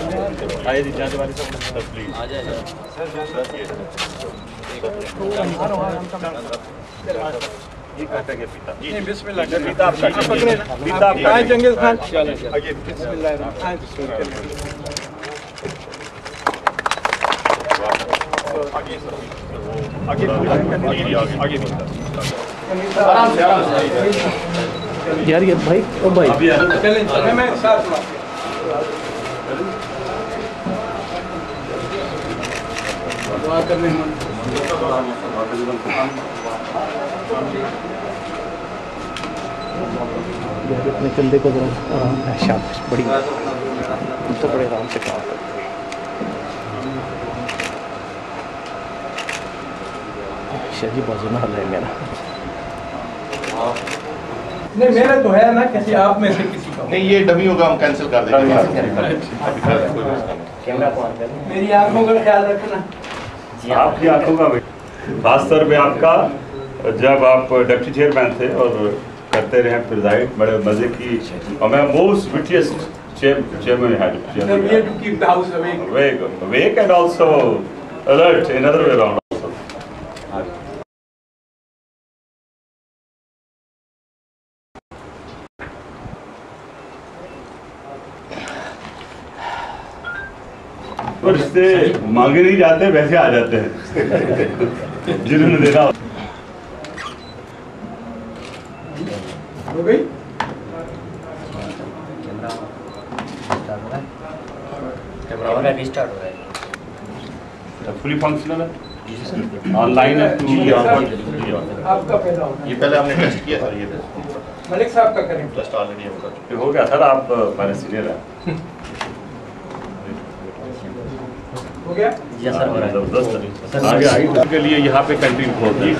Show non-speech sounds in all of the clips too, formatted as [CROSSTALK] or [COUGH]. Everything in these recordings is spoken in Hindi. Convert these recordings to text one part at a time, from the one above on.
जी जाने वाले सब तस्लीम आ जाए ये कहता है पिता। जी बिस्मिल्लाह पिता आपका पिता आपका आए जंगीज खान। आगे आगे आगे आगे यार ये भाई ओ भाई। अभी मैं साथ दुआ करने में अपने कंधे को जरा आराम है शाबाश बड़ी। तो बड़े आराम से काम करते हो। शाह जी बाजू ना हल है मेरा। नहीं मेरा तो है ना किसी आप में से किसी का नहीं ये डमी होगा हम कैंसिल कर देंगे। [LAUGHS] कैमरा को ऑन कर मेरी आँखों का ख्याल रखना। आपकी आँखों का खासतौर पर आपका जब आप डिप्टी चेयरमैन थे और करते रहे प्रिजाइड बड़े मज़े की और मैं मोस्ट विटियस्ट चेयरमैन हैड और रिश्ते मांगे नहीं जाते वैसे आ जाते हैं। जिन्होंने देना हो। गई? कैमरा रिस्टार्ट हो। रहा है? फुली फंक्शनल है? ऑनलाइन है आपका पैदा होना ये पहले हमने टेस्ट किया सर ये मलिक साहब का करें टेस्ट ऑलरेडी हो गया सर आप हमारे सीनियर हैं। हो गया? जी सर हो रहा है। आगे आगे के लिए यहाँ पे कैंटीन खोल दी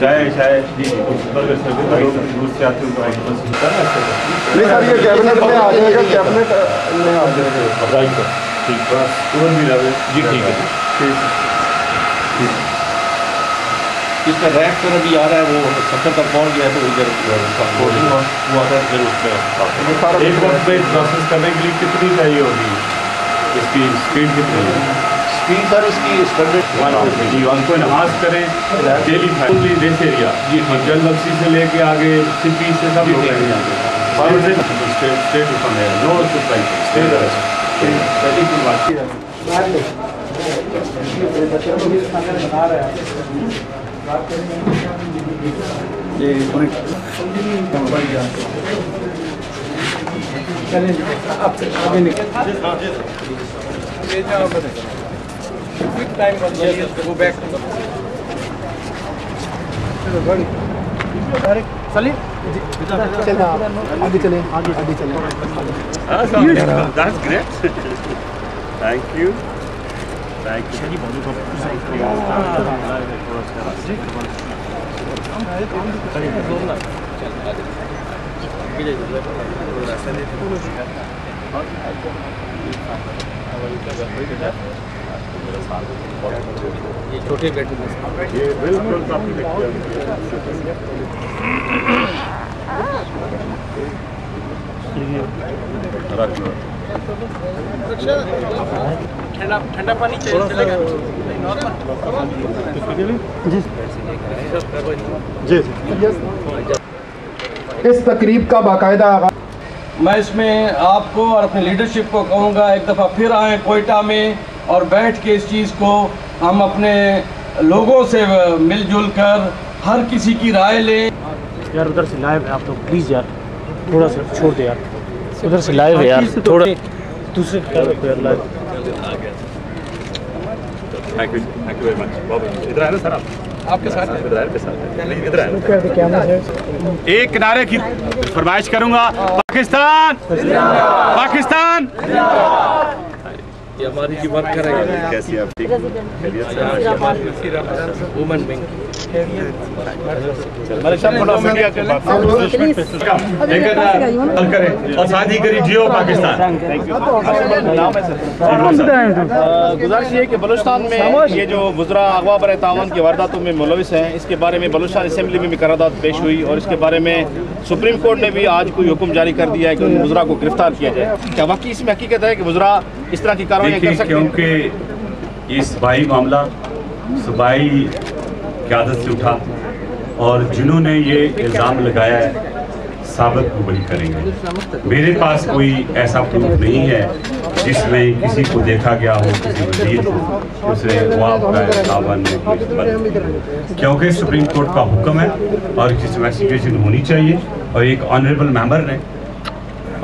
चाय चाय जी जी बर्गर सर्विस दूर से आते हैं नहीं सर ये कैबिनेट में आ जाएगा कैबिनेट में आ जाएगा। राइट सर ठीक बस तुरंत भी रहे जी ठीक है इसका रैक पर अभी आ रहा है वो सत्तर तक पहुँच गया तो इधर कोटिंग हुआ था फिर उसमें एक वक्त में प्रोसेस करने के लिए कितनी चाहिए होगी? इसकी स्पीड कितनी है? स्पीड सर इसकी स्टैंडर्ड जी उनको इनहांस करें डेली ओनली दिस एरिया जी हाँ जल बख्शी से लेके आगे सिपी से सब लोग स्टेट स्टेट फंड है नो स्टेट बना रहा है बात चलें अब ये जाओ क्विक टाइम गो बैक चलो बड़ी। चलिए। चले आगे चले आगे आगे चले That's great. Thank you. Thank you. ये छोटे ये बिल्कुल हैं ठंडा ठंडा पानी चाहिए चलेगा इस तकरीब का बाकायदा आगाज़ मैं इसमें आपको और अपनी लीडरशिप को कहूँगा एक दफ़ा फिर आएँ कोयटा में और बैठ के इस चीज़ को हम अपने लोगों से मिलजुल कर हर किसी की राय लें। यार उधर से लाइव है आप लोग प्लीज़ यार थोड़ा सा छोड़ दे यार। उधर से लाइव है यार थोड़ा दूसरे यार live thank you thank you very much इधर आए ना सर आप। आपके साथ हैं। हैं। है एक किनारे की फरमाइश करूँगा। पाकिस्तान! पाकिस्तान! ये हमारी जो वर्कर है कैसी आप ठीक वुमेन विंग और साथ ही करी जियो पाकिस्तान गुजारिश ये कि बलूचिस्तान में ये जो गुजरा अगवा बर तावन की वारदातों में मुलविस हैं। इसके बारे में बलूचिस्तान असम्बली में भी करारदाद पेश हुई और इसके बारे में सुप्रीम कोर्ट ने भी आज कोई हुक्म जारी कर दिया है कि उन गुजरा को गिरफ़्तार किया जाए। क्या वाकई इसमें हकीकत है कि गुजरा इस तरह की कार्रवाई कर देखिए क्योंकि ये बाई मामला सुबाई क्यादत से उठा और जिन्होंने ये इल्ज़ाम लगाया है साबित वही करेंगे। मेरे पास कोई ऐसा प्रूफ नहीं है जिसमें किसी को देखा गया हो किसी वज़ीर को उसने क्योंकि सुप्रीम कोर्ट का हुक्म है और किसी इन्वेस्टिगेशन होनी चाहिए और एक ऑनरेबल मेंबर ने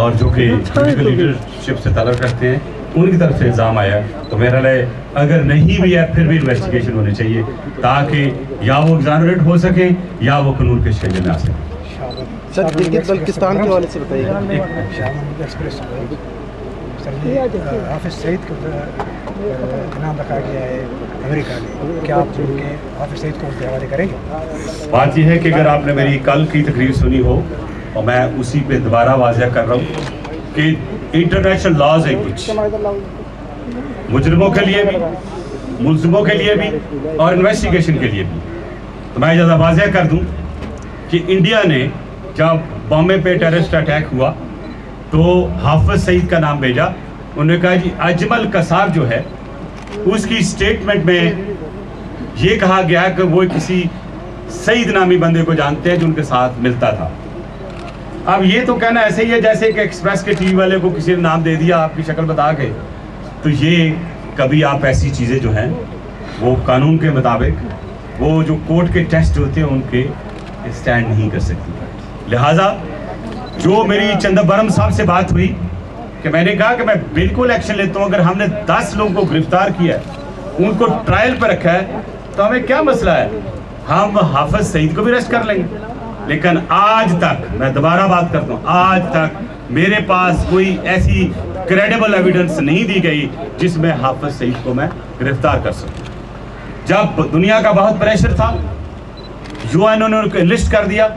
और जो कि लीडरशिप से ताल्लुक करते हैं उनकी तरफ़ से इल्ज़ाम आया। तो मेरा लिए अगर नहीं भी है फिर भी इन्वेस्टिगेशन होनी चाहिए ताकि या वो एग्जानरेट हो सके या वो कानून के शरीर में आ सके। सर बल्किस्तान के हवाले से बताइएगा सर हाफिज सईद का नाम रखा गया है अमेरिका ने क्या आप उनके हाफिज सईद को उसके हवाले करेंगे? बात यह है कि अगर आपने मेरी कल की तकरीर सुनी हो और मैं उसी पे दोबारा वाजिया कर रहा हूँ कि इंटरनेशनल लॉज है कुछ। मुजरमों के लिए भी, मुलजमों के लिए भी और इन्वेस्टिगेशन के लिए भी। तो मैं ज़्यादा वाजिया कर दूँ कि इंडिया ने जब बॉम्बे पे टेररिस्ट अटैक हुआ तो हाफिज सईद का नाम भेजा। उन्होंने कहा जी, अजमल कसाब जो है, उसकी स्टेटमेंट में ये कहा गया कि वो किसी सईद नामी बंदे को जानते हैं जो उनके साथ मिलता था। अब ये तो कहना ऐसे ही है जैसे कि एक्सप्रेस के टीवी वाले को किसी ने नाम दे दिया, आपकी शक्ल बता के। तो ये कभी आप ऐसी चीज़ें जो हैं, वो कानून के मुताबिक, वो जो कोर्ट के टेस्ट होते हैं, उनके स्टैंड नहीं कर सकती। लिहाजा, जो मेरी चंदबरम साहब से बात हुई, कि मैंने कहा कि मैं बिल्कुल एक्शन लेता हूँ, अगर हमने दस लोगों को गिरफ़्तार किया है, उनको ट्रायल पर रखा है तो हमें क्या मसला है? हम हाफज सईद को भी अरेस्ट कर लेंगे। लेकिन आज तक, मैं दोबारा बात करता हूँ, आज तक मेरे पास कोई ऐसी क्रेडिबल एविडेंस नहीं दी गई जिसमें हाफिज सईद को मैं गिरफ़्तार कर सकूँ। जब दुनिया का बहुत प्रेशर था यूएन ने उनको लिस्ट कर दिया,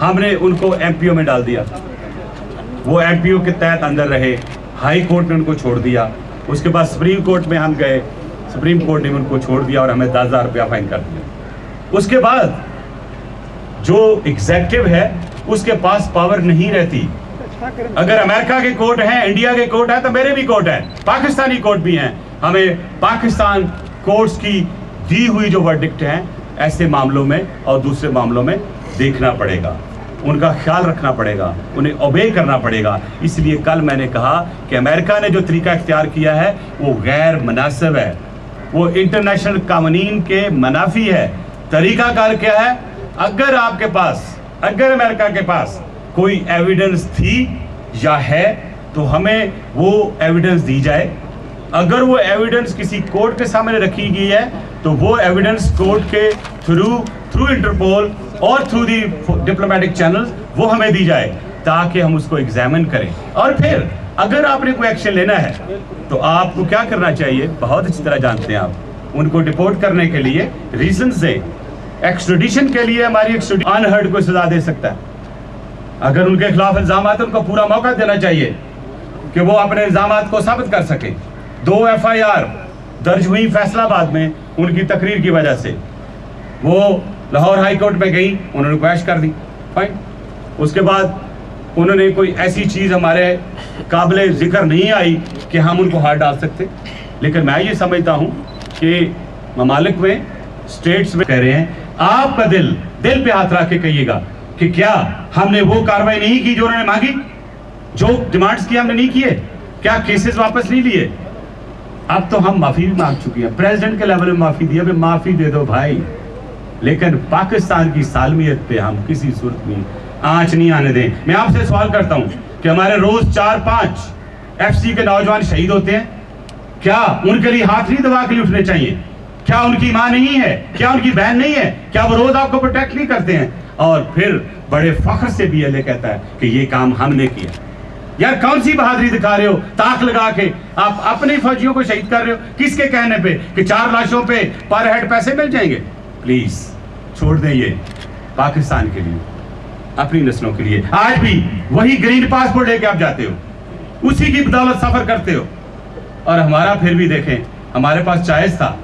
हमने उनको एमपीओ में डाल दिया। वो एमपीओ के तहत अंदर रहे हाई कोर्ट ने उनको छोड़ दिया, उसके बाद सुप्रीम कोर्ट में हम गए, सुप्रीम कोर्ट ने उनको छोड़ दिया और हमें दस हज़ार रुपया फाइन कर दिया। उसके बाद जो एग्जेक्टिव है, उसके पास पावर नहीं रहती। अगर अमेरिका के कोर्ट है इंडिया के कोर्ट है तो मेरे भी कोर्ट है। पाकिस्तानी कोर्ट भी हैं। हमें पाकिस्तान कोर्ट्स की दी हुई जो वर्डिक्ट हैं, ऐसे मामलों में और दूसरे मामलों में देखना पड़ेगा। उनका ख्याल रखना पड़ेगा, उन्हें ओबे करना पड़ेगा। इसलिए कल मैंने कहा कि अमेरिका ने जो तरीका इख्तियार किया है, वो गैर मुनासिब है। वो इंटरनेशनल कानून के मुनाफी है। तरीकाकार क्या है? अगर आपके पास, अगर अमेरिका के पास कोई एविडेंस थी या है तो हमें वो एविडेंस दी जाए। अगर वो एविडेंस किसी कोर्ट के सामने रखी गई है तो वो एविडेंस कोर्ट के थ्रू थ्रू इंटरपोल और थ्रू दी डिप्लोमेटिक चैनल वो हमें दी जाए, ताकि हम उसको एग्जामिन करें। और फिर, अगर आपने कोई एक्शन लेना है तो आपको क्या करना चाहिए? बहुत अच्छी तरह जानते हैं आप। उनको डिपोर्ट करने के लिए रीजन से एक्सट्रोडिशन के लिए हमारी अनहर्ड को सजा दे सकता है। अगर उनके खिलाफ इल्ज़ाम आते उनको पूरा मौका देना चाहिए कि वो अपने इल्ज़ाम को साबित कर सके। दो एफ़ आई आर दर्ज हुई फैसलाबाद में उनकी तकरीर की वजह से। वो लाहौर हाई कोर्ट में गई, उन्होंने क्वैश कर दी। फाइन उसके बाद उन्होंने कोई ऐसी चीज़ हमारे काबिल ज़िक्र नहीं आई कि हम उनको हाथ डाल सकते। लेकिन मैं ये समझता हूँ कि ममालिक में स्टेट्स में कह रहे हैं आपका दिल दिल पे हाथ रख के कहिएगा कि क्या हमने वो कार्रवाई नहीं की जो उन्होंने मांगी? जो डिमांड्स की हमने नहीं किए? क्या केसेस वापस नहीं लिए? अब तो हम माफ़ी भी मांग चुके हैं। प्रेसिडेंट के लेवल में माफ़ी दी अभी माफ़ी दे दो भाई। लेकिन पाकिस्तान की सालमियत पे हम किसी सूरत में आँच नहीं आने दें। मैं आपसे सवाल करता हूँ कि हमारे रोज चार पाँच एफसी के नौजवान शहीद होते हैं? क्या उनके लिए हाथ नहीं दबा के लिए उठने चाहिए? क्या उनकी माँ नहीं है? क्या उनकी बहन नहीं है? क्या वो रोज आपको प्रोटेक्ट नहीं करते हैं? और फिर बड़े फख्र से भी अल्लाह कहता है कि ये काम हमने किया। यार कौन सी बहादुरी दिखा रहे हो? ताक लगा के आप अपने फौजियों को शहीद कर रहे हो? किसके कहने पे? कि चार लाशों पे पर हेड पैसे मिल जाएँगे? प्लीज़ छोड़ दें ये। पाकिस्तान के लिए, अपनी नस्लों के लिए। आज भी वही ग्रीन पासपोर्ट लेके आप जाते हो। उसी की बदौलत सफ़र करते हो। और हमारा फिर भी देखें, हमारे पास चॉइस था।